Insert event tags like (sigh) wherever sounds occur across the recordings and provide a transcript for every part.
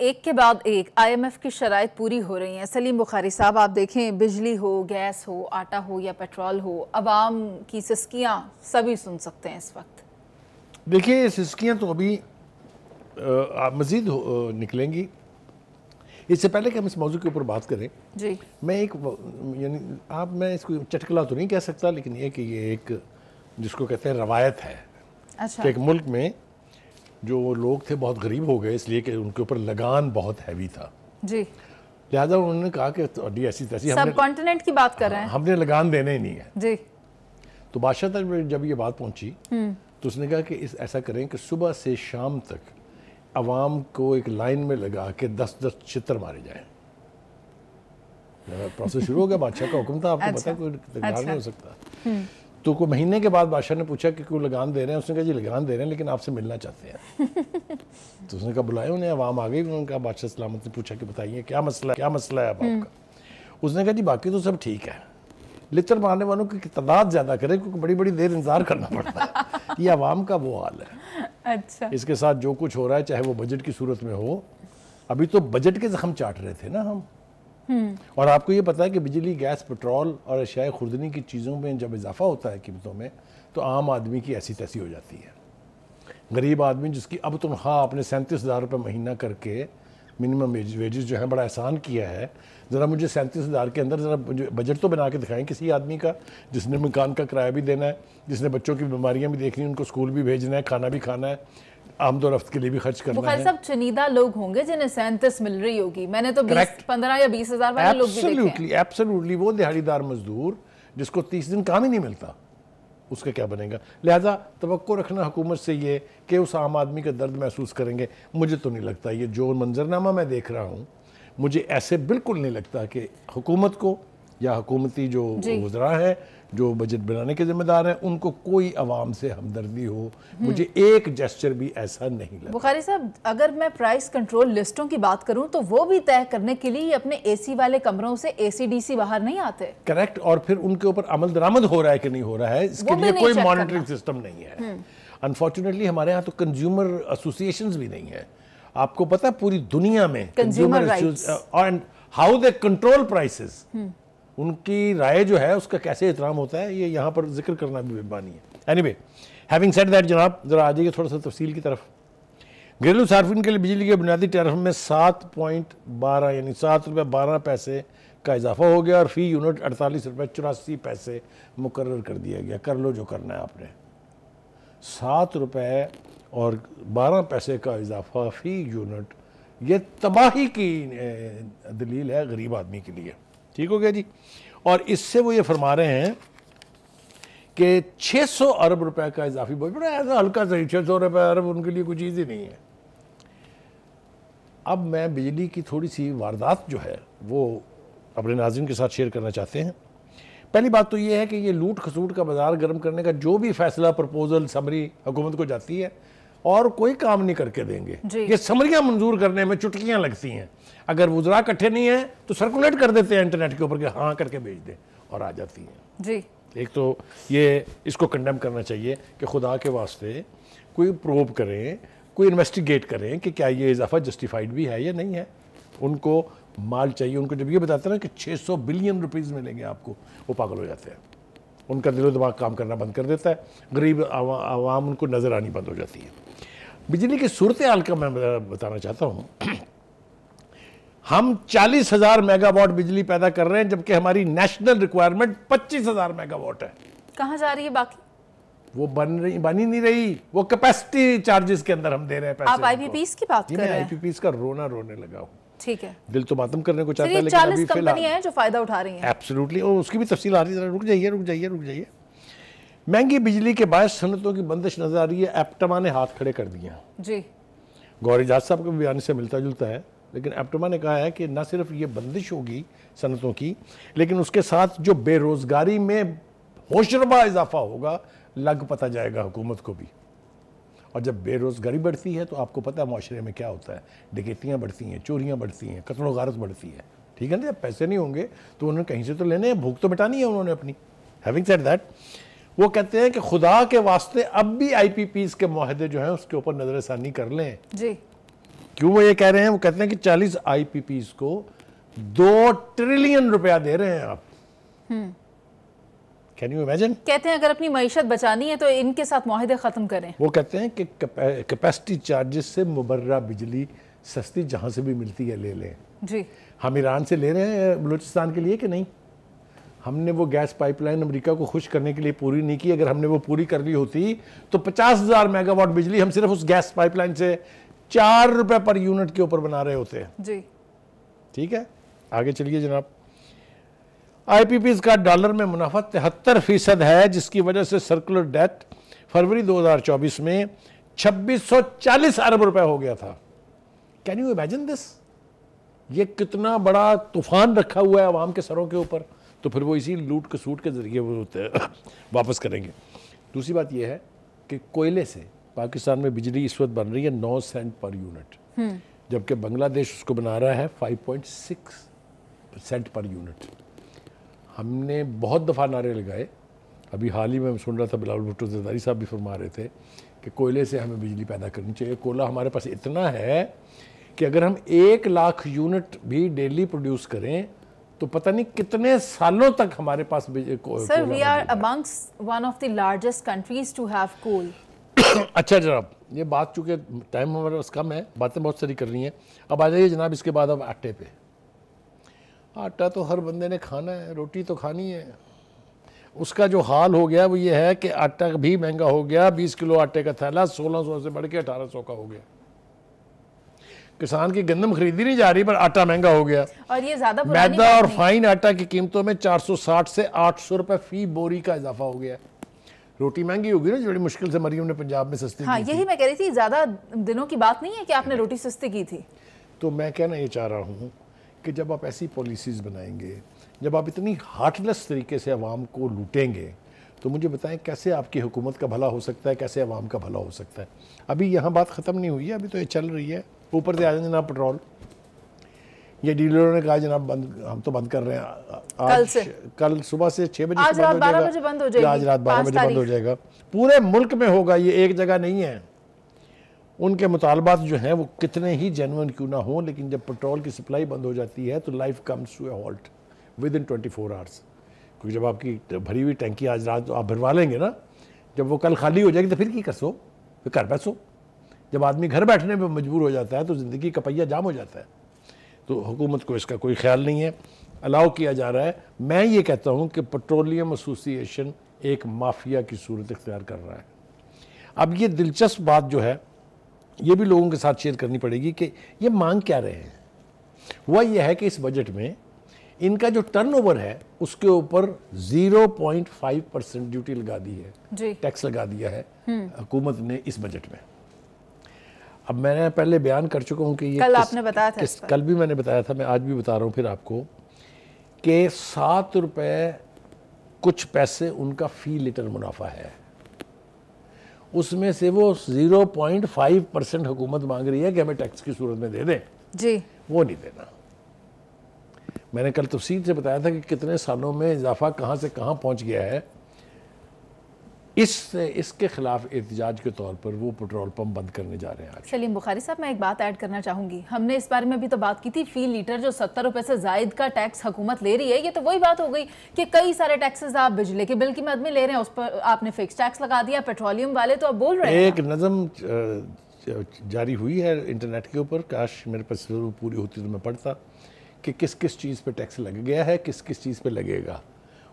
एक के बाद एक आईएमएफ की शराइ पूरी हो रही हैं। सलीम बुखारी साहब आप देखें बिजली हो गैस हो आटा हो या पेट्रोल हो आवाम की सिस्कियाँ सभी सुन सकते हैं इस वक्त। देखिए सिस्कियाँ तो अभी मज़ीद निकलेंगी। इससे पहले कि हम इस मौजू के ऊपर बात करें जी। मैं एक यानी आप मैं इसको चटकला तो नहीं कह सकता लेकिन ये कि ये एक जिसको कहते हैं रवायत है। अच्छा। कि एक मुल्क में जो लोग थे बहुत गरीब हो गए इसलिए कि उनके ऊपर लगान बहुत हैवी था। जी। लिहाजा उन्होंने कहा कि अड्डी ऐसी तैसी सब कॉन्टिनेंट की बात कर रहे हैं। हमने लगान देना ही नहीं है। जी। तो बादशाह तक जब ये बात पहुँची तो उसने कहा कि इस ऐसा करें कि सुबह से शाम तक आवाम को एक लाइन में लगा के दस दस चित्र मारे जाएँ। प्रोसेस शुरू हो गया बादशाह का हुक्म था आपको अच्छा, पता कोई तकरार अच्छा। नहीं हो सकता। तो कोई महीने के बाद बादशाह ने पूछा कि कोई लगान दे रहे हैं? उसने कहा जी लगान दे रहे हैं लेकिन आपसे मिलना चाहते हैं। (laughs) तो उसने कहा बुलाए उन्हें आवाम आ गई। उन्होंने कहा बादशाह सलामत ने पूछा कि बताइए क्या मसला है क्या मसला है अब आपका? उसने कहा जी बाकी तो सब ठीक है। लितर मारने वालों की तादाद ज़्यादा करे क्योंकि बड़ी बड़ी देर इंतज़ार करना पड़ता है। (laughs) ये आवाम का वो हाल है। अच्छा। इसके साथ जो कुछ हो रहा है चाहे वो बजट की सूरत में हो अभी तो बजट के जख्म चाट रहे थे ना हम। और आपको ये पता है कि बिजली, गैस, पेट्रोल और अशियाए खुर्दनी की चीज़ों में जब इजाफा होता है कीमतों में तो आम आदमी की ऐसी तैसी हो जाती है। गरीब आदमी जिसकी अब तनख्वाह आपने सैंतीस हज़ार रुपये महीना करके मिनिमम वेजेस जो है, बड़ा एहसान किया है। ज़रा मुझे सैंतीस हज़ार के अंदर ज़रा बजट तो बना के दिखाएँ किसी आदमी का, जिसने मकान का किराया भी देना है, जिसने बच्चों की बीमारियाँ भी देखनी है, उनको स्कूल भी भेजना है, खाना भी खाना है। आमदो रफ्त के लिए भी खर्च करना है। साहब चुनीदा लोग होंगे जिन्हें सैंतीस मिल रही होगी। मैंने तो पंद्रह या बीस हज़ार वाले लोग भी देखे हैं। एब्सोल्युटली एब्सोल्युटली वो दिहाड़ीदार मजदूर जिसको तीस दिन काम ही नहीं मिलता उसका क्या बनेगा? लिहाजा तो रखना हुकूमत से ये कि उस आम आदमी का दर्द महसूस करेंगे। मुझे तो नहीं लगता ये जो मंजरनामा मैं देख रहा हूँ मुझे ऐसे बिल्कुल नहीं लगता कि हुकूमत को या हुकूमती जो। वजरा है जो बजट बनाने के जिम्मेदार हैं उनको कोई आवाम से हमदर्दी हो। मुझे एक जेस्चर भी ऐसा नहीं लगता। बुखारी साहब अगर मैं प्राइस कंट्रोल लिस्टों की बात करूँ तो वो भी तय करने के लिए अपने एसी वाले कमरों से एसीडीसी बाहर नहीं आते। करेक्ट और फिर उनके ऊपर अमल दरामद हो रहा है कि नहीं हो रहा है इसके लिए कोई मॉनिटरिंग सिस्टम नहीं है। अनफॉर्चुनेटली हमारे यहाँ तो कंज्यूमर एसोसिएशन भी नहीं है। आपको पता है पूरी दुनिया में consumer and how they control prices उनकी राय जो है, उसका कैसे एहतराम होता है, ये यहाँ पर ज़िक्र करना भी बेबानी है। एनीवे हैविंग सेड दैट जनाब, जरा आ जाइए थोड़ा सा तफसील की तरफ़। घरेलू सार्फिन के लिए बिजली के बुनियादी टैरिफ में सात पॉइंट बारह, यानी सात रुपये बारह पैसे का इजाफा हो गया और फ़ी यूनिट अड़तालीस रुपये चौरासी पैसे मुकर कर दिया गया। कर लो जो करना है आपने। सात रुपये और बारह पैसे का इजाफा फ़ी यूनिट ये तबाही की दलील है गरीब आदमी के लिए। ठीक हो गया जी। और इससे वो ये फरमा रहे हैं कि 600 अरब रुपए का इजाफी बोझ बड़ा ऐसा हल्का सही 600 रुपए अरब उनके लिए कोई चीज़ ही नहीं है। अब मैं बिजली की थोड़ी सी वारदात जो है, वो अपने नाजिन के साथ शेयर करना चाहते हैं। पहली बात तो ये है कि ये लूट खसूट का बाज़ार गर्म करने का जो भी फैसला प्रपोजल समरी हुकूमत को जाती है और कोई काम नहीं करके देंगे। ये समरियाँ मंजूर करने में चुटकियाँ लगती हैं। अगर वुजरा इकट्ठे नहीं है तो सर्कुलेट कर देते हैं इंटरनेट के ऊपर कि हाँ करके भेज दें और आ जाती हैं। जी। एक तो ये इसको कंडेम करना चाहिए कि खुदा के वास्ते कोई प्रोब करें कोई इन्वेस्टिगेट करें कि क्या ये इजाफा जस्टिफाइड भी है या नहीं है। उनको माल चाहिए। उनको जब ये बताते हैं ना कि 600 बिलियन रुपीस मिलेंगे आपको वो पागल हो जाते हैं। उनका दिलो दिमाग काम करना बंद कर देता है। गरीब आवा- आवाम उनको नज़र आनी बंद हो जाती है। बिजली की सूरत हाल का मैं बताना चाहता हूँ। हम चालीस हज़ार मेगावाट बिजली पैदा कर रहे हैं जबकि हमारी नेशनल रिक्वायरमेंट पच्चीस हज़ार मेगावाट है। कहाँ जा रही है बाकी? वो बन रही बन ही नहीं रही। वो कैपेसिटी चार्जेस के अंदर हम दे रहे हैं पैसे आप आईपीपीस की बात कर रहे हैं। आईपीपीस का रोना रोने लगा हूँ। ठीक है। दिल तो मातम करने को चाहता है लेकिन अभी फ़िलहाल कंपनियाँ हैं जो फ़ायदा उठा रही हैं। एब्सोल्युटली और उसकी भी तफसील आ रही है रुक जाइए रुक जाइए रुक जाइए। महँगी बिजली के बायस सनतों की बंदिश नज़र आ रही है एप्टमा ने हाथ खड़े कर दिए जी। गौरी जाट साहब के बयान से मिलता जुलता है लेकिन एप्टमा ने कहा है कि न सिर्फ़ ये बंदिश होगी सनतों की लेकिन उसके साथ जो बेरोजगारी में होशरबा इजाफा होगा लग पता जाएगा हुकूमत को भी। और जब बेरोजगारी बढ़ती है तो आपको पता है माशरे में क्या होता है। डकैतियाँ बढ़ती हैं चोरियाँ बढ़ती हैं कत्ल गारत बढ़ती है। ठीक है ना? जब पैसे नहीं होंगे तो उन्होंने कहीं से तो लेने हैं भूख तो मिटानी है उन्होंने अपनी। हैविंग सेड दैट वो कहते हैं कि खुदा के वास्ते अब भी आई के माहदे जो हैं उसके ऊपर नज़रसानी कर लें। जी। क्यों वो ये कह रहे हैं? वो कहते हैं कि 40 आईपीपीस को दो ट्रिलियन रुपया दे रहे हैं आप। कैन यू इमेजिन कहते हैं अगर अपनी मीशत बचानी है तो इनके साथ माहिदे ख़त्म करें. वो कहते हैं कि कैपेसिटी चार्जेस से मुबर्रा बिजली सस्ती जहाँ से भी मिलती है ले लें। जी। हम ईरान से ले रहे हैं बलूचिस्तान के लिए कि नहीं? हमने वो गैस पाइपलाइन अमेरिका को खुश करने के लिए पूरी नहीं की। अगर हमने वो पूरी कर ली होती तो पचास हज़ार मेगावाट बिजली हम सिर्फ़ उस गैस पाइपलाइन से चार रुपए पर यूनिट के ऊपर बना रहे होते। हैं जी। ठीक है? आगे चलिए जनाब। आईपीपीज का डॉलर में मुनाफा तिहत्तर फ़ीसद है जिसकी वजह से सर्कुलर डेट फरवरी 2024 में 2640 अरब रुपए हो गया था। कैन यू इमेजिन दिस ये कितना बड़ा तूफ़ान रखा हुआ है आवाम के सरों के ऊपर। तो फिर वो इसी लूट कसूट के ज़रिए वो (laughs) वापस करेंगे। दूसरी बात यह है कि कोयले से पाकिस्तान में बिजली इस वक्त बन रही है नौ सेंट पर यूनिट। जबकि बांग्लादेश उसको बना रहा है 5.6 सेंट पर यूनिट। हमने बहुत दफ़ा नारे लगाए। अभी हाल ही में सुन रहा था बिलावल भुट्टो जरदारी साहब भी फरमा रहे थे कि कोयले से हमें बिजली पैदा करनी चाहिए। कोयला हमारे पास इतना है कि अगर हम एक लाख यूनिट भी डेली प्रोड्यूस करें तो पता नहीं कितने सालों तक हमारे पास sir we are amongst one of the largest countries to have coal अच्छा जनाब ये बात चूँकि टाइम हमारे पास कम है बातें बहुत सारी कर रही हैं। अब आ जाइए जनाब इसके बाद अब आटे पे। आटा तो हर बंदे ने खाना है रोटी तो खानी है। उसका जो हाल हो गया वो ये है कि आटा भी महँगा हो गया बीस किलो आटे का थैला सोलह सौ से बढ़ के अठारह सौ का हो गया। किसान की गंदम खरीदी नहीं जा रही पर आटा महँगा हो गया। और ये ज़्यादा मैदा और फाइन आटा की कीमतों में 460 से 800 रुपए फ़ी बोरी का इजाफा हो गया। रोटी महँगी होगी ना बड़ी मुश्किल से मरियम ने पंजाब में सस्ती हाँ यही मैं कह रही थी ज़्यादा दिनों की बात नहीं है कि आपने रोटी सस्ती की थी। तो मैं कहना ये चाह रहा हूँ कि जब आप ऐसी पॉलिसीज़ बनाएँगे जब आप इतनी हार्टलेस तरीके से आवाम को लूटेंगे तो मुझे बताएँ कैसे आपकी हुकूमत का भला हो सकता है कैसे आवाम का भला हो सकता है? अभी यहाँ बात ख़त्म नहीं हुई है अभी तो ये चल रही है। ऊपर से आ जाए जनाब पेट्रोल ये डीलरों ने कहा जनाब बंद हम तो बंद कर रहे हैं। आज कल, से। कल सुबह से छः बजे आज रात बारह बजे बंद हो जाएगा। आज रात बारह बजे बंद हो जाएगा। पूरे मुल्क में होगा ये एक जगह नहीं है। उनके मुतालबात जो हैं वो कितने ही जेनवन क्यों ना हो, लेकिन जब पेट्रोल की सप्लाई बंद हो जाती है तो life comes to a halt within twenty four hours क्योंकि जब आपकी भरी हुई टैंकी आज रात तो आप भरवा लेंगे ना, जब वो कल खाली हो जाएगी तो फिर की कर सो? फिर कर पैसो जब आदमी घर बैठने पर मजबूर हो जाता है तो ज़िंदगी का पहिया जाम हो जाता है। तो हुकूमत को इसका कोई ख्याल नहीं है। अलाउ किया जा रहा है। मैं ये कहता हूँ कि पेट्रोलियम एसोसिएशन एक माफिया की सूरत इख्तियार कर रहा है। अब ये दिलचस्प बात जो है ये भी लोगों के साथ शेयर करनी पड़ेगी कि ये मांग क्या रहे हैं। वह यह है कि इस बजट में इनका जो टर्नओवर है उसके ऊपर 0.5 परसेंट ड्यूटी लगा दी है। टैक्स लगा दिया है। हुकूमत ने इस बजट में। अब मैंने पहले बयान कर चुका हूँ कि ये कल किस, आपने बताया था किस, कल भी मैंने बताया था मैं आज भी बता रहा हूँ फिर आपको कि सात रुपये कुछ पैसे उनका फ़ी लीटर मुनाफा है। उसमें से वो 0.5 परसेंट हुकूमत मांग रही है कि हमें टैक्स की सूरत में दे दें। जी। वो नहीं देना। मैंने कल तफसील से बताया था कि कितने सालों में इजाफा कहाँ से कहाँ पहुँच गया है। इस इसके खिलाफ एहतजाज के तौर पर वो पेट्रोल पंप बंद करने जा रहे हैं सलीम बुखारी साहब मैं एक बात ऐड करना चाहूँगी। हमने इस बारे में भी तो बात की थी फ़ी लीटर जो सत्तर रुपए से जायद का टैक्स हुकूमत ले रही है ये तो वही बात हो गई कि कई सारे टैक्सेस आप बिजली के बिल की मद में ले रहे हैं उस पर आपने फिक्स टैक्स लगा दिया पेट्रोलियम वाले तो आप बोल रहे हैं। एक नज़म जारी हुई है इंटरनेट के ऊपर काश मेरे पास पूरी होती तो मैं पढ़ता कि किस किस चीज़ पर टैक्स लग गया है किस किस चीज़ पर लगेगा।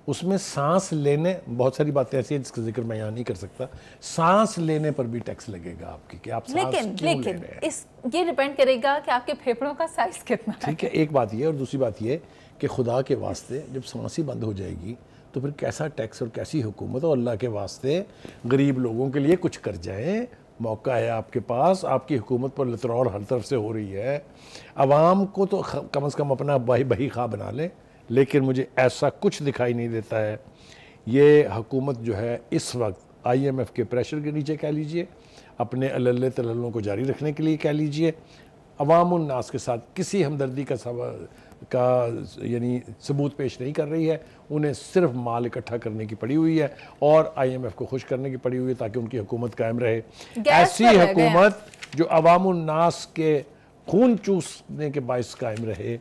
उसमें सांस लेने बहुत सारी बातें ऐसी हैं जिसका ज़िक्र मैं यहाँ नहीं कर सकता सांस लेने पर भी टैक्स लगेगा आपकी कि आप सांस लेकिन क्यों लेकिन ले रहे हैं? इस ये डिपेंड करेगा कि आपके फेफड़ों का साइज़ कितना ठीक है एक बात ये और दूसरी बात ये कि खुदा के वास्ते जब सांस ही बंद हो जाएगी तो फिर कैसा टैक्स और कैसी हुकूमत और अल्लाह के वास्ते गरीब लोगों के लिए कुछ कर जाए? मौका है आपके पास आपकी हुकूमत पर लतरौर हर तरफ़ से हो रही है। आवाम को तो कम अज़ कम अपना बही बही खा बना लें। लेकिन मुझे ऐसा कुछ दिखाई नहीं देता है। ये हकूमत जो है इस वक्त आईएमएफ के प्रेशर के नीचे कह लीजिए अपने अल्ल तल्लों को जारी रखने के लिए कह लीजिए अवामनास के साथ किसी हमदर्दी का का यानी सबूत पेश नहीं कर रही है। उन्हें सिर्फ़ माल इकट्ठा करने की पड़ी हुई है और आईएमएफ को खुश करने की पड़ी हुई है ताकि उनकी हुकूमत कायम रहे। ऐसी हुकूमत जो अवामनास के खून चूसने के बायस कायम रहे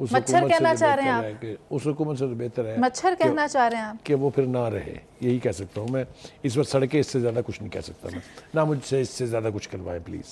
उस मच्छर कहना चाह रहे हैं आप। है उस हुकूमत से बेहतर है मच्छर कहना चाह रहे हैं आप। कि वो फिर ना रहे। यही कह सकता हूँ मैं। इस वक्त सड़कें इससे ज़्यादा कुछ नहीं कह सकता मैं। ना मुझसे इससे ज़्यादा कुछ करवाएँ प्लीज़